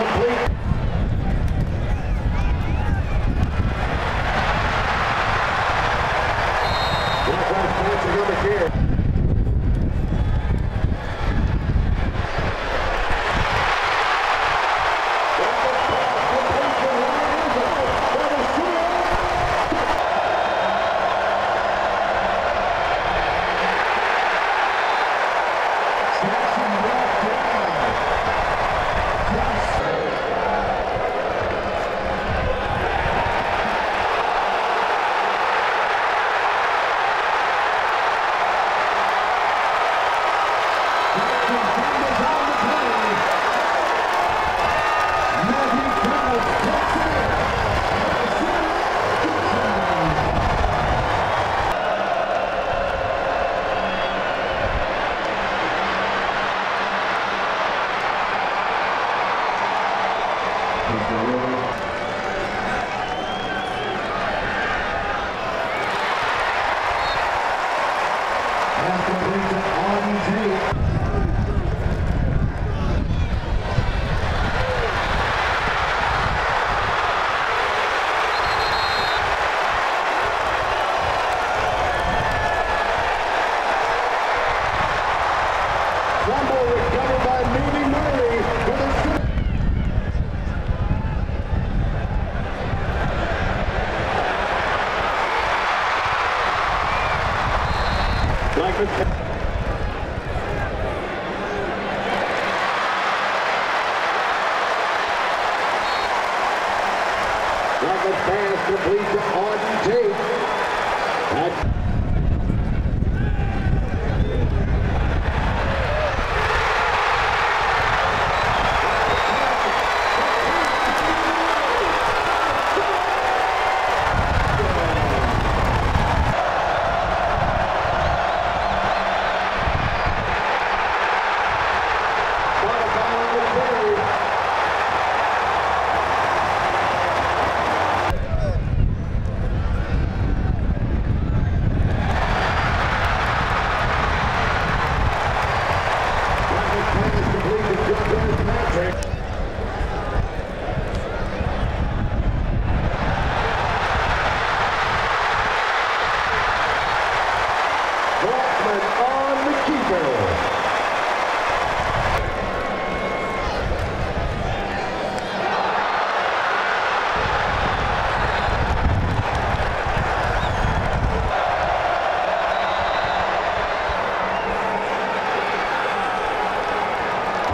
complete. Black Lives Matter together here. Fumble Blackman. Blackman pass complete to Auden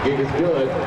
Game is good.